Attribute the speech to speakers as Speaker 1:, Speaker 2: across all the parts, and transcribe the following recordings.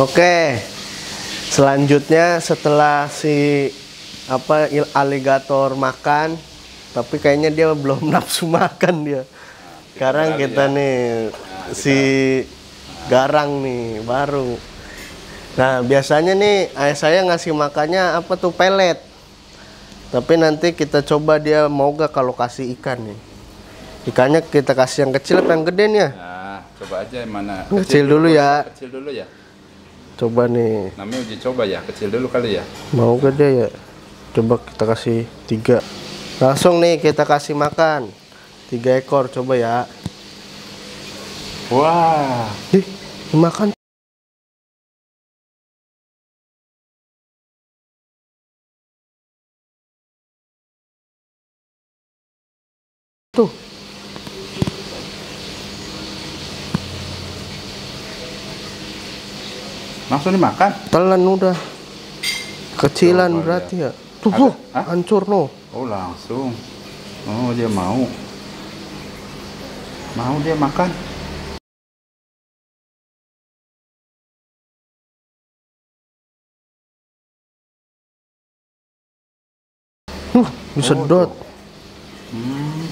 Speaker 1: Oke. Selanjutnya setelah si apa aligator makan, tapi kayaknya dia belum nafsu makan dia. Sekarang kita nih si garang nih baru. Nah, biasanya nih ayah saya ngasih makannya apa tuh pelet. Tapi nanti kita coba dia mau gak kalau kasih ikan nih. Ikannya kita kasih yang kecil apa yang gede nih ya?
Speaker 2: Nah, coba aja yang mana.
Speaker 1: Kecil dulu ya.
Speaker 2: Kecil dulu ya.
Speaker 1: Coba nih.
Speaker 2: Namanya uji coba ya, kecil dulu kali ya.
Speaker 1: Mau dia ya? Coba kita kasih tiga. Langsung nih kita kasih makan. Tiga ekor coba ya.
Speaker 2: Wah,
Speaker 1: Ih, makan. Tuh.
Speaker 2: Langsung dimakan.
Speaker 1: Telan udah. Kecilan
Speaker 2: Coba
Speaker 1: berarti ya.
Speaker 2: lihat.
Speaker 1: Tuh, tuh, hancur no.
Speaker 2: Oh, langsung. Oh, dia mau. Mau dia makan.
Speaker 1: Huh, disedot.
Speaker 2: Hmm.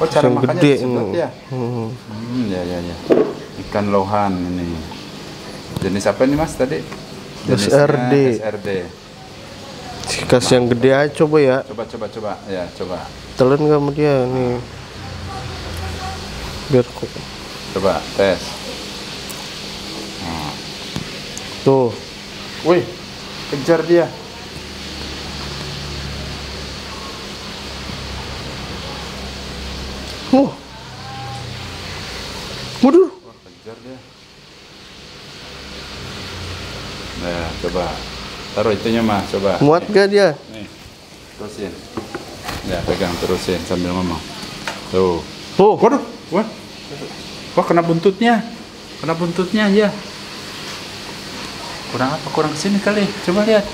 Speaker 2: Oh, cara
Speaker 1: Yang
Speaker 2: makannya
Speaker 1: gede
Speaker 2: disedot
Speaker 1: ini.
Speaker 2: ya?
Speaker 1: Hmm.
Speaker 2: Hmm, ya, ya, ya. Ikan lohan ini. Jenis apa nih mas tadi? Jenisnya
Speaker 1: SRD.
Speaker 2: SRD.
Speaker 1: Kasih yang gede aja coba ya.
Speaker 2: Coba, coba, coba. Ya, coba.
Speaker 1: Telan sama dia nih. Biar kok.
Speaker 2: Coba, tes. Nah.
Speaker 1: Tuh.
Speaker 2: Wih, kejar dia.
Speaker 1: Wah. Waduh.
Speaker 2: Wah, kejar dia. Nah, coba. Taruh itunya mas, coba.
Speaker 1: Muat
Speaker 2: Nih,
Speaker 1: gak dia?
Speaker 2: Nih, terusin. Ya, pegang terusin sambil ngomong. Tuh.
Speaker 1: Oh,
Speaker 2: Waduh, wah. Wah, kena buntutnya. Kena buntutnya, ya. Kurang apa? Kurang sini kali. Coba lihat.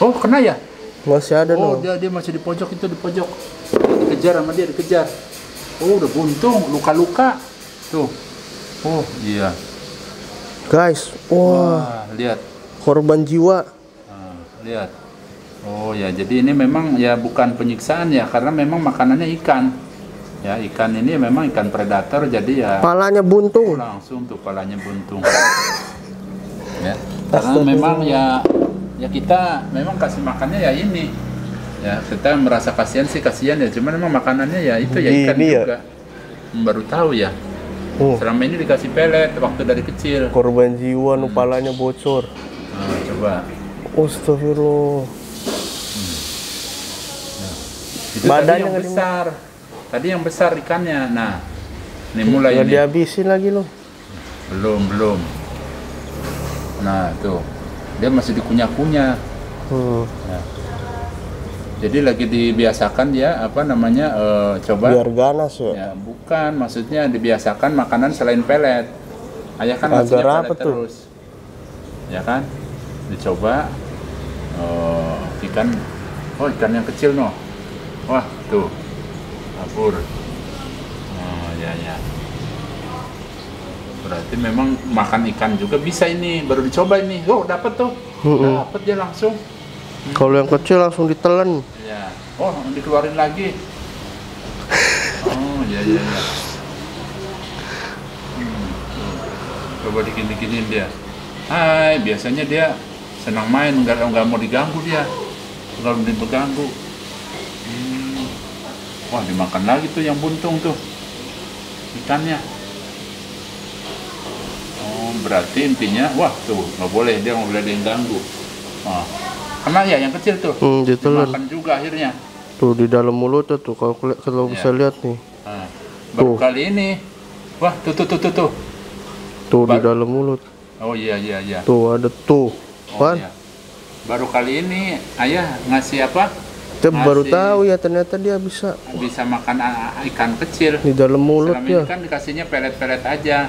Speaker 2: Oh, kena ya?
Speaker 1: masih ada
Speaker 2: Oh, dia dia masih di pojok itu di pojok. Dikejar sama dia, dikejar. Oh, udah buntung, luka-luka. Tuh. Oh, iya.
Speaker 1: Guys, wah,
Speaker 2: Wah, lihat.
Speaker 1: Korban jiwa.
Speaker 2: Nah, lihat. Oh ya, jadi ini memang ya bukan penyiksaan ya, karena memang makanannya ikan. Ya, ikan ini memang ikan predator, jadi ya
Speaker 1: Palanya buntung.
Speaker 2: langsung tuh palanya buntung. ya, karena memang ya ya kita memang kasih makannya ya ini. Ya, kita merasa kasihan sih kasihan ya, cuman memang makanannya ya itu ya ikan
Speaker 1: Ini ya?
Speaker 2: juga. Baru tahu ya.
Speaker 1: Oh,
Speaker 2: Selama ini dikasih pelet waktu dari kecil.
Speaker 1: korban jiwa no palanya bocor.
Speaker 2: Nah, coba.
Speaker 1: Astagfirullah.
Speaker 2: Itu
Speaker 1: Badannya
Speaker 2: tadi yang besar. Tadi yang besar ikannya. Nah, ini mulai
Speaker 1: Nggak
Speaker 2: ini.
Speaker 1: dihabisin lagi loh.
Speaker 2: Belum, belum. Nah, tuh. Dia masih dikunyah-kunyah.
Speaker 1: Hmm.
Speaker 2: Jadi lagi dibiasakan dia apa namanya eh, coba
Speaker 1: Biar ganas ya.
Speaker 2: ya bukan maksudnya dibiasakan makanan selain pelet. Ayah kan
Speaker 1: Agar apa
Speaker 2: pelet
Speaker 1: tuh?
Speaker 2: terus. Ya kan? Dicoba eh, ikan oh ikan yang kecil no. Wah, tuh. Kapur. Oh, ya ya. Berarti memang makan ikan juga bisa ini, baru dicoba ini. Oh, dapat tuh.
Speaker 1: Mm-mm.
Speaker 2: Dapat dia langsung.
Speaker 1: Kalau yang kecil langsung ditelan.
Speaker 2: Ya. Oh, dikeluarin lagi. Oh, ya ya ya. Hmm. Coba dikin-dikinin dia. Hai, biasanya dia senang main, nggak nggak mau diganggu dia. Mau diganggu. Hmm. Wah, dimakan lagi tuh yang buntung tuh. Ikannya. Oh, berarti intinya, wah tuh nggak boleh dia nggak boleh diganggu. Wah, kena ya yang kecil tuh.
Speaker 1: Hmm, ditelan.
Speaker 2: Dimakan juga akhirnya.
Speaker 1: Tuh di dalam mulutnya tuh kalau kalau
Speaker 2: Iya.
Speaker 1: bisa lihat nih.
Speaker 2: Nah, baru
Speaker 1: Tuh.
Speaker 2: kali ini, wah tuh tuh tuh tuh tuh.
Speaker 1: Tuh di dalam mulut.
Speaker 2: Oh iya iya iya.
Speaker 1: Tuh ada tuh.
Speaker 2: Oh, iya. Baru kali ini ayah ngasih apa?
Speaker 1: Kita baru
Speaker 2: Masih-
Speaker 1: tahu ya ternyata dia bisa
Speaker 2: Bisa makan a- a- ikan kecil.
Speaker 1: di dalam mulut
Speaker 2: Selama ini
Speaker 1: ya.
Speaker 2: kan dikasihnya pelet-pelet aja.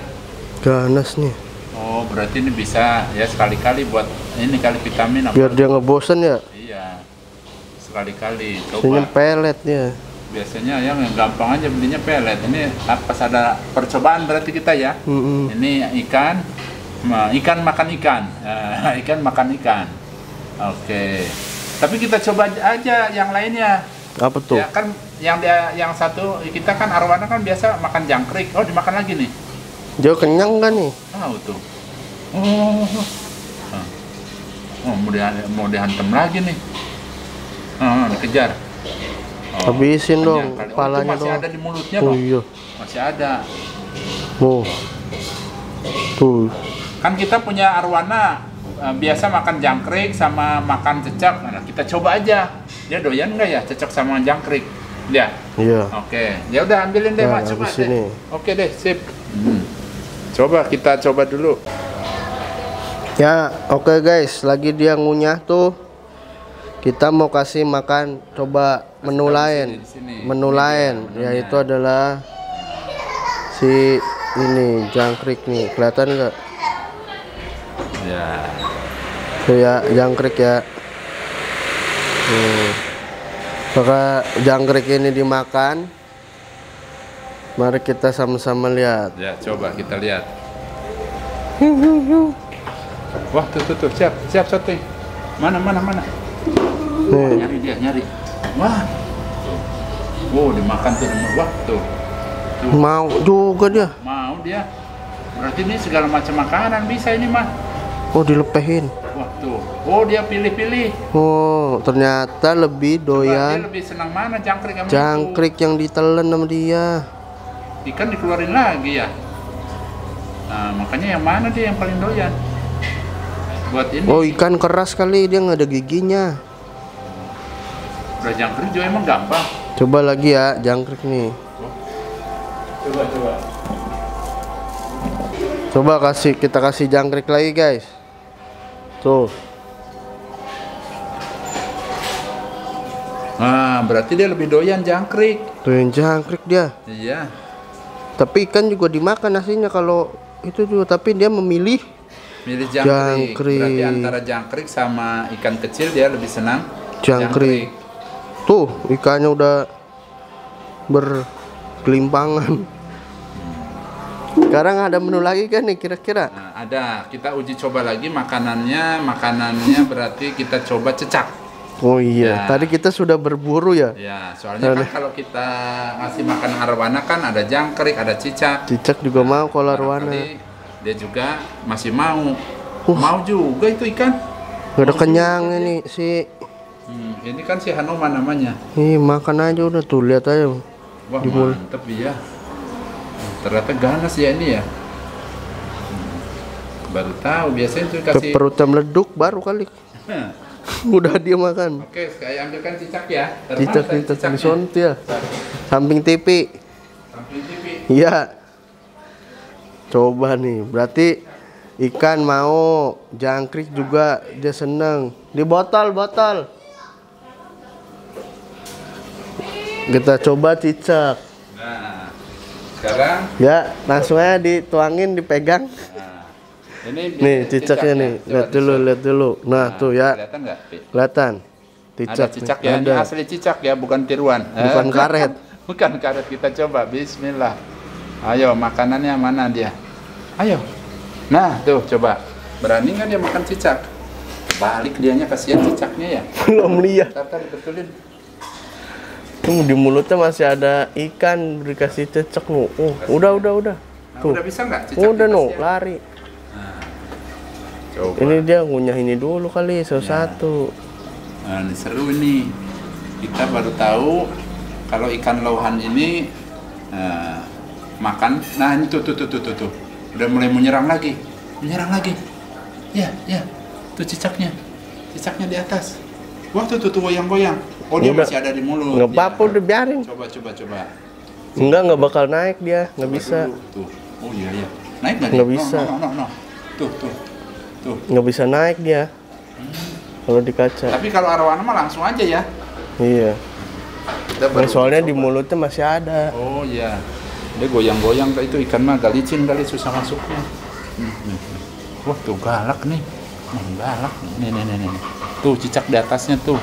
Speaker 1: Ganas nih.
Speaker 2: Oh berarti ini bisa ya sekali-kali buat ini kali vitamin apa?
Speaker 1: Biar dia ngebosen ya.
Speaker 2: Iya. Sekali-kali. Coba.
Speaker 1: pelet dia.
Speaker 2: Biasanya yang yang gampang aja belinya pelet. Ini pas ada percobaan berarti kita ya.
Speaker 1: Mm-mm.
Speaker 2: Ini ikan ikan makan ikan. Ah, ikan makan ikan. Oke. Tapi kita coba aja yang lainnya.
Speaker 1: Apa tuh?
Speaker 2: Ya kan yang dia yang satu kita kan arwana kan biasa makan jangkrik. Oh, dimakan lagi nih.
Speaker 1: Dia kenyang kan nih?
Speaker 2: Tahu tuh. Oh. Ah. Oh, mau, dia, mau dihantam lagi nih. Ah, dikejar. Oh,
Speaker 1: Habisin dong,
Speaker 2: kali. Oh,
Speaker 1: kepalanya
Speaker 2: masih
Speaker 1: dong.
Speaker 2: ada di mulutnya
Speaker 1: Oh iya.
Speaker 2: Masih ada.
Speaker 1: Oh. Tuh.
Speaker 2: Kan kita punya arwana eh, biasa makan jangkrik sama makan cecak. Nah, kita coba aja. Dia doyan nggak ya cecak sama jangkrik? Dia.
Speaker 1: Iya.
Speaker 2: Oke. Ya udah ambilin deh,
Speaker 1: Nah,
Speaker 2: Mak. Coba deh. Oke deh, sip. Hmm. Coba kita coba dulu.
Speaker 1: Ya, oke guys, lagi dia ngunyah tuh. Kita mau kasih makan coba menu
Speaker 2: di
Speaker 1: lain.
Speaker 2: sini, di sini.
Speaker 1: Menu
Speaker 2: Ini dia
Speaker 1: lain yaitu adalah si ini jangkrik nih. Kelihatan nggak?
Speaker 2: Ya.
Speaker 1: Tuh ya, jangkrik ya. Hmm. Maka jangkrik ini dimakan. Mari kita sama-sama lihat.
Speaker 2: Ya, coba kita lihat. Wah, tuh tuh tuh, siap, siap sate. Mana mana mana?
Speaker 1: Nih,
Speaker 2: Nyari dia, nyari. Wah. Oh, dimakan tuh, wah tuh. Tuh,
Speaker 1: mau juga dia.
Speaker 2: mau dia. Berarti ini segala macam makanan bisa ini mah.
Speaker 1: Oh, dilepehin.
Speaker 2: Wah tuh. Oh, dia pilih-pilih.
Speaker 1: Oh, ternyata lebih
Speaker 2: Coba Dia
Speaker 1: doyan
Speaker 2: lebih senang mana jangkrik itu?
Speaker 1: jangkrik yang ditelan sama dia.
Speaker 2: Ikan dikeluarin lagi ya. Nah, makanya yang mana dia yang paling doyan? Buat ini.
Speaker 1: Oh, ikan keras kali dia nggak ada giginya.
Speaker 2: Udah jangkrik juga emang gampang.
Speaker 1: Coba lagi ya jangkrik nih.
Speaker 2: Coba coba.
Speaker 1: Coba kasih kita kasih jangkrik lagi guys. Tuh,
Speaker 2: Nah, berarti dia lebih doyan jangkrik.
Speaker 1: tuh yang jangkrik dia.
Speaker 2: Iya.
Speaker 1: Tapi ikan juga dimakan nasinya kalau itu juga. Tapi dia memilih
Speaker 2: Milih jangkrik.
Speaker 1: Jangkrik.
Speaker 2: Berarti antara jangkrik sama ikan kecil dia lebih senang
Speaker 1: jangkrik. Tuh ikannya udah berkelimpangan. Sekarang ada menu lagi kan nih kira-kira?
Speaker 2: Nah, ada. Kita uji coba lagi makanannya. Makanannya berarti kita coba cecak.
Speaker 1: Oh iya,
Speaker 2: Ya.
Speaker 1: tadi kita sudah berburu ya.
Speaker 2: Ya, soalnya kan kalau kita ngasih makan arwana kan ada jangkrik, ada cicak.
Speaker 1: Cicak juga mau kalau arwana.
Speaker 2: Dia juga masih mau. Mau juga itu ikan.
Speaker 1: Gak ada kenyang ini si
Speaker 2: Hmm, ini kan si Hanuman namanya.
Speaker 1: Ih, makan aja udah tuh lihat aja.
Speaker 2: Wah, mantep ya. Ternyata ganas ya ini ya. Hmm, Baru tahu biasanya tuh
Speaker 1: Ke
Speaker 2: kasih.
Speaker 1: perutnya meleduk baru kali.
Speaker 2: Hah.
Speaker 1: Udah dia makan.
Speaker 2: Oke, saya ambilkan cicak ya.
Speaker 1: Cicak cicak di
Speaker 2: cicaknya?
Speaker 1: sana tuh ya. Samping TV.
Speaker 2: Samping TV.
Speaker 1: Iya. Coba nih, berarti ikan mau, jangkrik juga dia seneng. Di botol, botol. Kita coba cicak.
Speaker 2: Nah, sekarang
Speaker 1: Ya, langsung aja dituangin, dipegang.
Speaker 2: nah, ini
Speaker 1: Nih, cicaknya nih. Lihat dulu, lihat dulu. Nah, tuh ya,
Speaker 2: Kelihatan nggak?
Speaker 1: Kelihatan.
Speaker 2: Ada
Speaker 1: Cicak. nih.
Speaker 2: cicak ya, ini
Speaker 1: Ada.
Speaker 2: asli cicak ya, bukan tiruan.
Speaker 1: Bukan
Speaker 2: Eh,
Speaker 1: karet.
Speaker 2: bukan karet. Kita coba, Bismillah. Ayo, makanannya mana dia? Ayo. Nah, tuh coba. Berani nggak dia makan cicak? Balik dianya kasihan cicaknya ya.
Speaker 1: Belum lihat. Tuh di mulutnya masih ada ikan dikasih cecek nu. Oh, udah udah udah.
Speaker 2: Nah,
Speaker 1: Tuh.
Speaker 2: udah bisa nggak?
Speaker 1: Udah nu, lari.
Speaker 2: Coba.
Speaker 1: Ini dia ngunyah ini dulu kali satu-satu.
Speaker 2: Nah, ini seru ini. Kita baru tahu kalau ikan lauhan ini eh, makan. Nah, ini tuh tuh tuh tuh tuh. tuh. Udah mulai menyerang lagi. Menyerang lagi. Ya, ya. Tuh cicaknya. Cicaknya di atas. Wah, tuh tuh, tuh goyang-goyang. Oh, dia
Speaker 1: Udah.
Speaker 2: masih ada di mulut.
Speaker 1: Nggak
Speaker 2: Ya.
Speaker 1: apa-apa udah biarin.
Speaker 2: Coba coba coba.
Speaker 1: Enggak nggak bakal naik dia, nggak bisa.
Speaker 2: dulu. Tuh. Oh iya iya. Naik nggak?
Speaker 1: Nggak bisa.
Speaker 2: No, no, no, no. Tuh tuh. Tuh.
Speaker 1: Nggak bisa naik dia. Kalau di kaca.
Speaker 2: Tapi kalau arwana mah langsung aja ya.
Speaker 1: Iya.
Speaker 2: Kita
Speaker 1: Nah, soalnya di
Speaker 2: coba.
Speaker 1: mulutnya masih ada.
Speaker 2: Oh iya. Dia goyang-goyang kayak itu ikan mah agak licin kali susah masuknya. Hmm, hmm, hmm. Wah tuh galak nih. Hmm, galak. Nih, nih, nih, nih. Tuh cicak di atasnya tuh.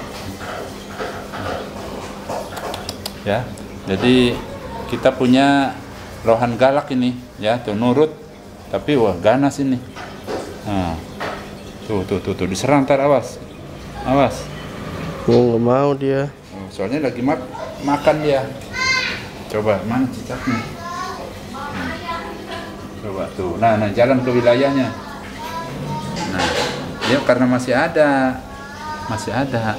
Speaker 2: Ya. Jadi kita punya rohan galak ini ya tuh nurut tapi wah ganas ini Nah. Tuh, tuh, tuh, tuh. Diserang ntar, awas. Awas.
Speaker 1: Oh, nggak mau dia.
Speaker 2: Oh, soalnya lagi mak makan dia. Coba, mana cicaknya? Hmm. Coba tuh. Nah, nah jalan ke wilayahnya. Nah, dia karena masih ada, masih ada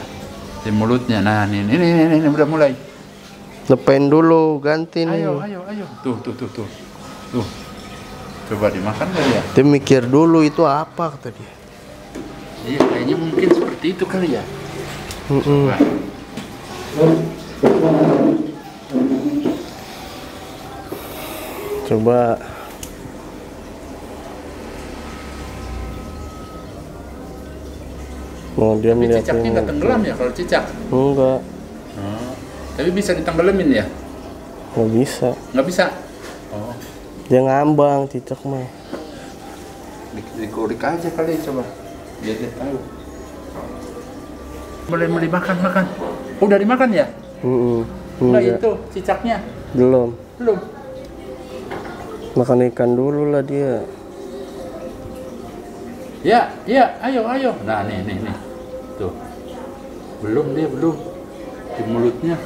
Speaker 2: di mulutnya. Nah, ini, ini, ini, ini, ini udah mulai.
Speaker 1: Lepain dulu, ganti nih.
Speaker 2: Ayo, ayo, ayo. Tuh, tuh, tuh, tuh. Tuh. Coba dimakan kali ya?
Speaker 1: Dia mikir dulu itu apa kata dia.
Speaker 2: Iya, kayaknya mungkin seperti itu kali ya.
Speaker 1: Mm-mm.
Speaker 2: Coba.
Speaker 1: Coba Oh, dia
Speaker 2: Tapi
Speaker 1: melihat
Speaker 2: cicaknya nggak tenggelam ya kalau cicak?
Speaker 1: Enggak,
Speaker 2: Oh. Tapi bisa ditenggelamin ya?
Speaker 1: nggak bisa.
Speaker 2: Nggak bisa? Oh.
Speaker 1: Dia ngambang cicak mah.
Speaker 2: Di- Dikurik aja kali coba. Biar dia tahu. Mulai mulai makan makan. Udah dimakan ya?
Speaker 1: Mm-mm.
Speaker 2: Enggak
Speaker 1: Enggak,
Speaker 2: itu cicaknya.
Speaker 1: belum.
Speaker 2: Belum.
Speaker 1: Makan ikan dulu lah dia.
Speaker 2: Ya, ya, ayo, ayo. Nah, nih, nih, nih. Tuh. Belum dia, belum. Di mulutnya.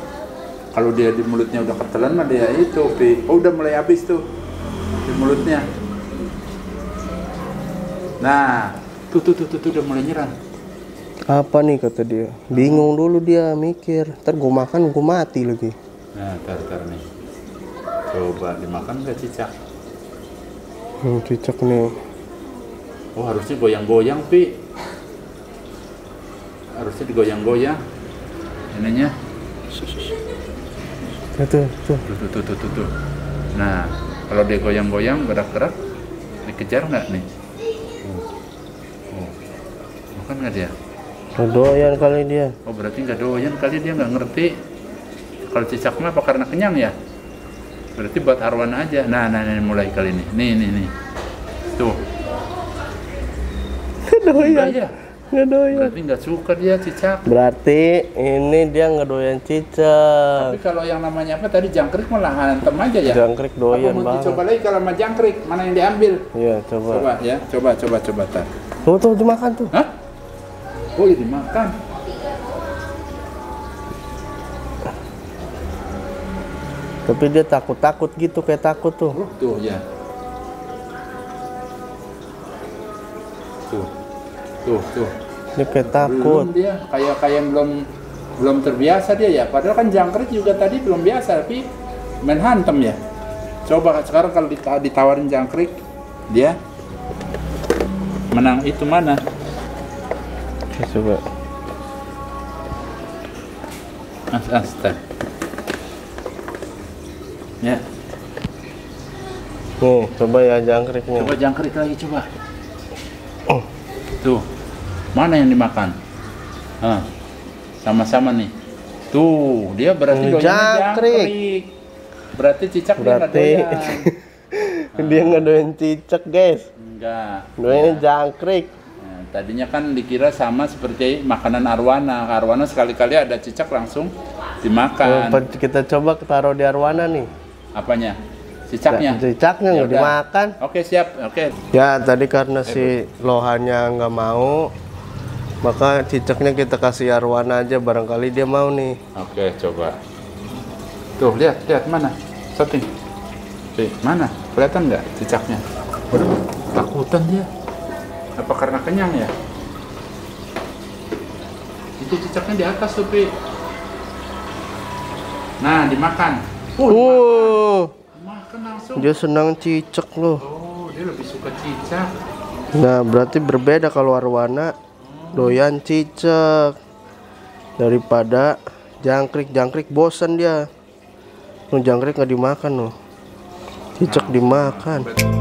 Speaker 2: Kalau dia di mulutnya udah ketelan mah dia itu, Pi. Oh, udah mulai habis tuh. Di mulutnya. Nah, tuh, tuh, tuh, tuh, tuh udah mulai nyerang.
Speaker 1: Apa nih kata dia? Bingung dulu dia mikir. Ntar gue makan gue mati lagi.
Speaker 2: Nah, tar, tar nih. Coba dimakan nggak cicak?
Speaker 1: Hmm, cicak nih.
Speaker 2: Oh, harusnya goyang-goyang, Pi. Harusnya digoyang-goyang. Ininya.
Speaker 1: Tuh, tuh, tuh.
Speaker 2: Tuh, tuh, tuh, tuh, tuh. Nah, kalau dia goyang-goyang, gerak-gerak, dikejar nggak nih? Oh. Oh. Makan nggak dia?
Speaker 1: Nggak doyan kali dia.
Speaker 2: Oh, berarti nggak doyan kali dia nggak ngerti. Kalau cicak mah apa karena kenyang ya? Berarti buat arwana aja. Nah, nah, nah, mulai kali ini. Nih, nih, nih. Tuh.
Speaker 1: Doyan.
Speaker 2: Enggak ya?
Speaker 1: Nggak doyan.
Speaker 2: Berarti nggak suka dia cicak.
Speaker 1: Berarti ini dia nggak doyan cicak.
Speaker 2: Tapi kalau yang namanya apa tadi jangkrik malah hantem aja ya.
Speaker 1: Jangkrik doyan
Speaker 2: Apa mau
Speaker 1: banget.
Speaker 2: dicoba lagi kalau sama jangkrik mana yang diambil?
Speaker 1: Iya, coba.
Speaker 2: Coba ya, coba coba coba tar.
Speaker 1: Tuh, tuh dimakan tuh.
Speaker 2: Hah? Oh, iya dimakan.
Speaker 1: Tapi dia takut-takut gitu, kayak takut tuh.
Speaker 2: Oh, tuh ya. Tuh. Tuh, tuh.
Speaker 1: Dia kayak takut.
Speaker 2: Belum dia kayak kayak belum belum terbiasa dia ya. Padahal kan jangkrik juga tadi belum biasa, tapi main hantem ya. Coba sekarang kalau dita- ditawarin jangkrik, dia menang itu mana?
Speaker 1: Oke, Coba.
Speaker 2: As, as, tar. Ya,
Speaker 1: Nih, coba ya jangkriknya.
Speaker 2: coba jangkrik lagi coba.
Speaker 1: Oh.
Speaker 2: Tuh, mana yang dimakan? Ah, sama-sama nih. Tuh, dia berarti doyannya
Speaker 1: jangkrik.
Speaker 2: jangkrik. Berarti cicak dia nggak
Speaker 1: Berarti
Speaker 2: doyan.
Speaker 1: dia nggak doyan cicak, guys.
Speaker 2: Enggak.
Speaker 1: Doyannya jangkrik.
Speaker 2: Nah, tadinya kan dikira sama seperti makanan arwana. Arwana sekali-kali ada cicak langsung dimakan.
Speaker 1: Kita coba taruh di arwana nih.
Speaker 2: Apanya? Cicaknya.
Speaker 1: Cicaknya
Speaker 2: Ya
Speaker 1: nggak
Speaker 2: udah.
Speaker 1: dimakan.
Speaker 2: Oke, siap. Oke.
Speaker 1: Ya tadi karena si lohannya nggak mau, maka cicaknya kita kasih arwana aja barangkali dia mau nih.
Speaker 2: Oke, coba. Tuh, lihat, lihat mana? Setting. Oke, mana? Kelihatan nggak cicaknya? Waduh, takutan dia. Apa karena kenyang ya? Itu cicaknya di atas tuh, Pi. Nah, dimakan. Oh,
Speaker 1: Uh,
Speaker 2: makan langsung.
Speaker 1: dia senang cicak loh.
Speaker 2: Oh, dia lebih suka cicak.
Speaker 1: Nah berarti berbeda kalau arwana doyan cicak daripada jangkrik jangkrik bosan dia. Nuh jangkrik nggak dimakan loh. Cicak dimakan.